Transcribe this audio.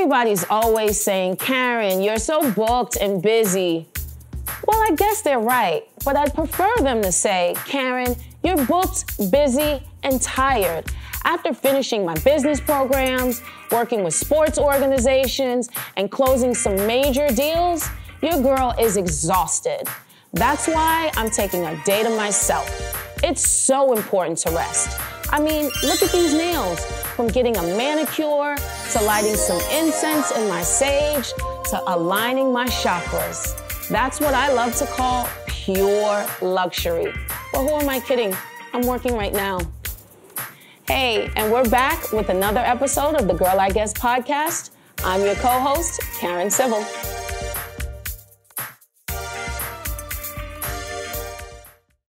Everybody's always saying, Karen, you're so booked and busy. Well, I guess they're right, but I'd prefer them to say, Karen, you're booked, busy, and tired. After finishing my business programs, working with sports organizations, and closing some major deals, your girl is exhausted. That's why I'm taking a day to myself. It's so important to rest. I mean, look at these nails. From getting a manicure, to lighting some incense in my sage, to aligning my chakras. That's what I love to call pure luxury. But who am I kidding? I'm working right now. Hey, and we're back with another episode of the Girl I Guess podcast. I'm your co host, Karen Civil.